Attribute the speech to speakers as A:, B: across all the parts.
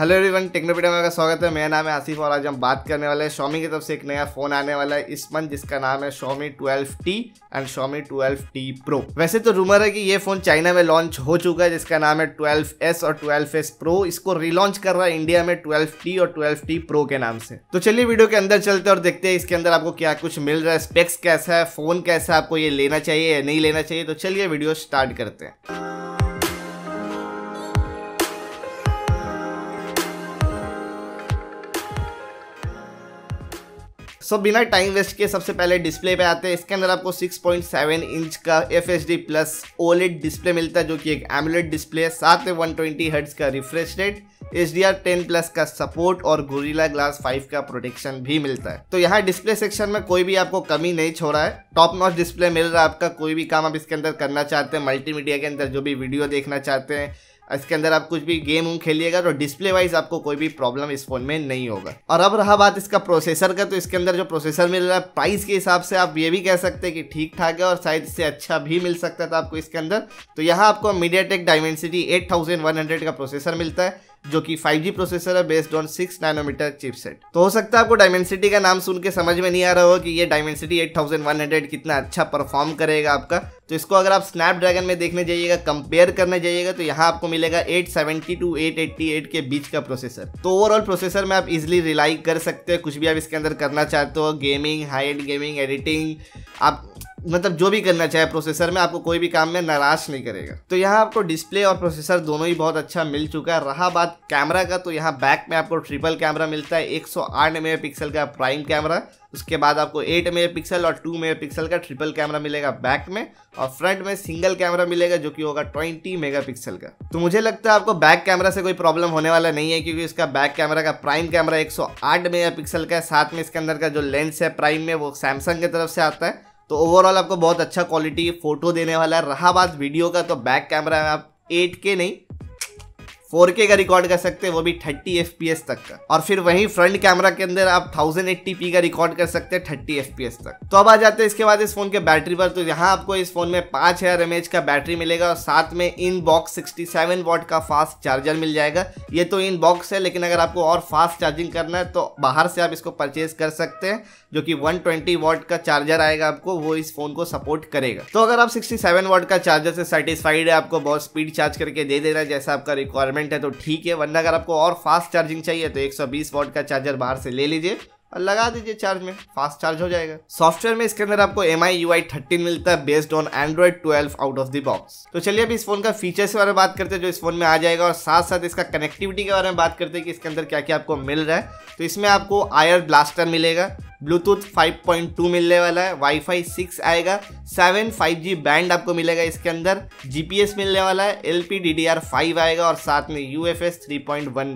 A: Hello everyone टेक्नोपीडिया में स्वागत है। मेरा नाम है आसिफ और आज हम बात करने वाले हैं शॉमी की तरफ़ से। एक नया फ़ोन आने वाला है इस मंथ जिसका नाम है Xiaomi 12T and Xiaomi 12T Pro वैसे तो रूमर है कि ये फ़ोन चाइना में लॉन्च हो चुका है, जिसका नाम है 12S और 12S Pro इसको रिलॉन्च कर रहा है इंडिया में 12T और 12T Pro के नाम से। तो चलिए वीडियो के अंदर चलते और देखते हैं इसके अंदर आपको क्या कुछ मिल रहा है। स्पेक्स कैसा है फ़ोन कैसा है, आपको ये लेना चाहिए या नहीं लेना चाहिए। तो चलिए वीडियो स्टार्ट करते हैं। सो बिना टाइम वेस्ट के सबसे पहले डिस्प्ले पे आते हैं। इसके अंदर आपको 6.7 इंच का F H D plus OLED display मिलता है, जो कि एक एमुलेट डिस्प्ले है। साथ में 120 ट्वेंटी हर्ट्स का refresh rate H D R ten plus का सपोर्ट और गोरिल्ला ग्लास 5 का प्रोटेक्शन भी मिलता है। तो यहाँ डिस्प्ले सेक्शन में कोई भी आपको कमी नहीं छोड़ा है। टॉप नॉच डिस्प्ले मिल रहा है आपका, कोई भी काम आप इसके अंदर करना चाहते हैं मल्टीमीडिया के अंदर जो भी वीडियो देखना चाहते हैं, इसके अंदर आप कुछ भी गेम उम खेलिएगा तो डिस्प्ले वाइज आपको कोई भी प्रॉब्लम इस फ़ोन में नहीं होगा। और अब रहा बात इसका प्रोसेसर का तो इसके अंदर जो प्रोसेसर मिल रहा है प्राइस के हिसाब से आप ये भी कह सकते हैं कि ठीक ठाक है और शायद इससे अच्छा भी मिल सकता था आपको इसके अंदर। तो यहाँ आपको मीडिया टेक डायमेंसिटी एट का प्रोसेसर मिलता है। जो कि 5G प्रोसेसर है बेस्ड ऑन 6 नैनोमीटर चिपसेट तो हो सकता है आपको डायमेंसिटी का नाम सुन के समझ में नहीं आ रहा हो कि ये डायमेंसिटी 8100 कितना अच्छा परफॉर्म करेगा आपका। तो इसको अगर आप स्नैपड्रैगन में देखने जाइएगा कंपेयर करने जाइएगा तो यहाँ आपको मिलेगा 870 टू 888 के बीच का प्रोसेसर तो ओवरऑल प्रोसेसर में आप इजिली रिलाई कर सकते हो, कुछ भी आप इसके अंदर करना चाहते हो gaming high end gaming editing आप मतलब जो भी करना चाहे प्रोसेसर में, आपको कोई भी काम में नाराज़ नहीं करेगा। तो यहाँ आपको डिस्प्ले और प्रोसेसर दोनों ही बहुत अच्छा मिल चुका है। रहा बात कैमरा का तो यहाँ बैक में आपको ट्रिपल कैमरा मिलता है 108 मेगापिक्सल का प्राइम कैमरा उसके बाद आपको 8 मेगापिक्सल और 2 मेगापिक्सल का ट्रिपल कैमरा मिलेगा बैक में, और फ्रंट में सिंगल कैमरा मिलेगा, जो कि होगा 20 मेगापिक्सल का। तो मुझे लगता है आपको बैक कैमरा से कोई प्रॉब्लम होने वाला नहीं है, क्योंकि इसका बैक कैमरा का प्राइम कैमरा 108 मेगापिक्सल का है। साथ में इसके अंदर का जो लेंस है प्राइम में, वो सैमसंग की तरफ़ से आता है। तो ओवरऑल आपको बहुत अच्छा क्वालिटी फ़ोटो देने वाला है। रहा बात वीडियो का तो बैक कैमरा में आप। 8K नहीं 4K का रिकॉर्ड कर सकते हैं, वो भी 30 FPS तक का। और फिर वहीं फ्रंट कैमरा के अंदर आप 1080p का रिकॉर्ड कर सकते हैं 30 FPS तक। तो अब आ जाते हैं इसके बाद इस फ़ोन के बैटरी पर। तो यहाँ आपको इस फ़ोन में पाँच हज़ार एम का बैटरी मिलेगा और साथ में इन बॉक्स 67 वॉट का फास्ट चार्जर मिल जाएगा। ये तो इन बॉक्स है, लेकिन अगर आपको और फास्ट चार्जिंग करना है तो बाहर से आप इसको परचेज कर सकते हैं, जो कि 120 वॉट का चार्जर आएगा आपको, वो इस फ़ोन को सपोर्ट करेगा। तो अगर आप 67 वॉट का चार्जर से सेटिस्फाइड है, आपको बहुत स्पीड चार्ज करके दे दे रहा है, जैसा आपका रिक्वायरमेंट है तो ठीक है। वरना अगर आपको और फास्ट चार्जिंग चाहिए तो 120 वॉट का चार्जर बाहर से ले लीजिए और लगा दीजिए चार्ज में। फास्ट चार्ज हो जाएगा। सॉफ्टवेयर में इसके अंदर आपको एम आई थर्टीन मिलता है based on Android twelve out of the box तो चलिए अभी इस फ़ोन का फीचर्स के बारे में बात करते हैं, जो इस फ़ोन में आ जाएगा और साथ साथ इसका कनेक्टिविटी के बारे में बात करते हैं कि इसके अंदर क्या क्या आपको मिल रहा है। तो इसमें आपको आयर ब्लास्टर मिलेगा ब्लूटूथ 5.2 मिलने वाला है वाईफाई 6 आएगा 7 5G बैंड आपको मिलेगा इसके अंदर जीपीएस मिलने वाला है एल पी आएगा और साथ में यू एफ़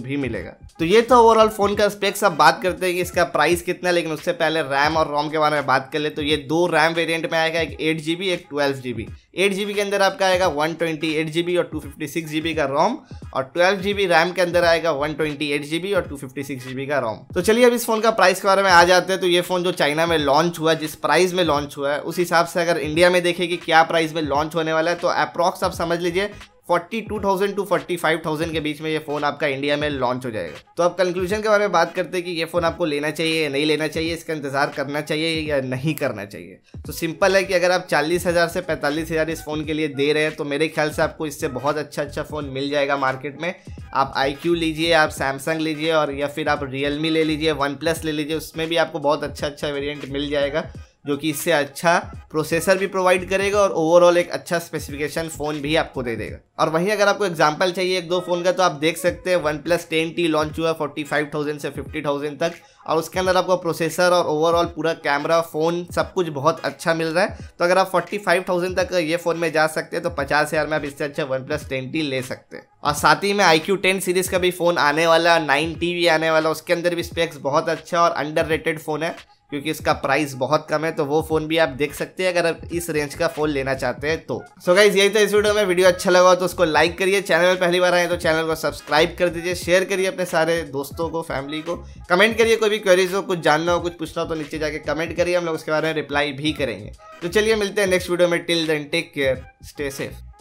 A: भी मिलेगा। तो ये तो ओवरऑल फ़ोन का स्पेक्स अब बात करते हैं कि इसका प्राइस कितना है लेकिन उससे पहले रैम और रोम के बारे में बात कर ले तो ये दो रैम वेरियंट में आएगा, एक एट एक ट्वेल्व जीबी एट के अंदर आपका आएगा वन ट्वेंटी और टू फिफ्टी का रोम और ट्वेल्व रैम के अंदर आएगा वन ट्वेंटी और टू फिफ्टी का रोम तो चलिए अब इस फ़ोन का प्राइस के बारे में आ जाते हैं तो ये फ़ोन जो चाइना में लॉन्च हुआ है, जिस प्राइस में लॉन्च हुआ है, उस हिसाब से अगर इंडिया में देखें कि क्या प्राइस में लॉन्च होने वाला है तो अप्रॉक्स आप समझ लीजिए 42,000 टू 45,000 के बीच में ये फ़ोन आपका इंडिया में लॉन्च हो जाएगा। तो अब कंक्लूजन के बारे में बात करते हैं कि ये फ़ोन आपको लेना चाहिए या नहीं लेना चाहिए इसका इंतज़ार करना चाहिए या नहीं करना चाहिए। तो सिंपल है कि अगर आप चालीस हज़ार से पैंतालीस हज़ार इस फ़ोन के लिए दे रहे हैं तो मेरे ख्याल से आपको इससे बहुत अच्छा अच्छा फ़ोन मिल जाएगा मार्केट में। आप आईक्यू लीजिए आप सैमसंग लीजिए और या फिर आप रियल ले लीजिए वन प्लस ले लीजिए उसमें भी आपको बहुत अच्छा अच्छा वेरियंट मिल जाएगा। जो कि इससे अच्छा प्रोसेसर भी प्रोवाइड करेगा और ओवरऑल एक अच्छा स्पेसिफिकेशन फ़ोन भी आपको दे देगा। और वहीं अगर आपको एग्जांपल चाहिए एक दो फ़ोन का तो आप देख सकते हैं OnePlus ten T launch हुआ फोर्टी फाइव थाउज़ेंड से फिफ्टी थाउज़ेंड तक और उसके अंदर आपको प्रोसेसर और ओवरऑल पूरा कैमरा फ़ोन सब कुछ बहुत अच्छा मिल रहा है। तो अगर आप फोर्टी फाइव थाउज़ेंड तक ये फ़ोन में जा सकते हैं तो पचास हज़ार में आप इससे अच्छा वन प्लस टेन टी ले सकते हैं। और साथ ही में आई क्यू टेन सीरीज़ का भी फ़ोन आने वाला नाइन टी भी आने वाला, उसके अंदर भी स्पेक्स बहुत अच्छा और अंडर रेटेड फ़ोन है। क्योंकि इसका प्राइस बहुत कम है तो वो फ़ोन भी आप देख सकते हैं, अगर आप इस रेंज का फ़ोन लेना चाहते हैं तो। सो so गाइज़ यही था इस वीडियो में वीडियो अच्छा लगा हो तो उसको लाइक करिए चैनल में पहली बार आए तो चैनल को सब्सक्राइब कर दीजिए शेयर करिए अपने सारे दोस्तों को फैमिली को। कमेंट करिए कोई भी क्वेरीज हो, कुछ जानना हो, कुछ पूछना हो तो नीचे जाके कमेंट करिए, हम लोग उसके बारे में रिप्लाई भी करेंगे। तो चलिए मिलते हैं नेक्स्ट वीडियो में till then take care stay safe